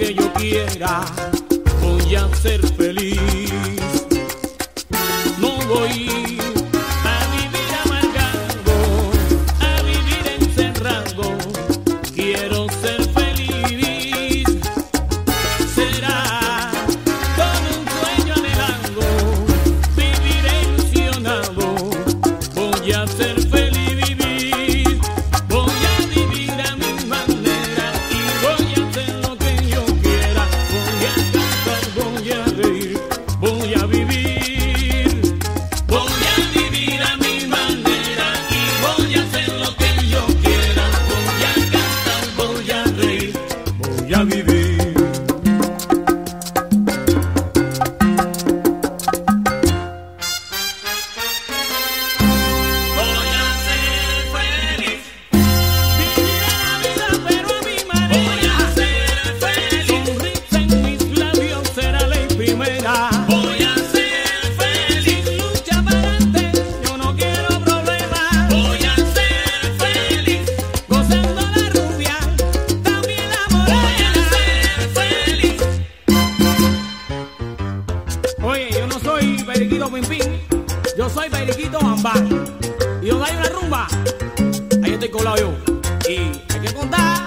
que yo quiera, voy a ser feliz. primera. Voy a ser feliz. Lucha para adelante, yo no quiero problemas. Voy a ser feliz. Gozando la rubia, también la morena. Voy a ser feliz. Oye, yo no soy periquito pimpín, yo soy periquito bambán. Y yo doy una rumba, ahí estoy colado yo. Y hay que contar.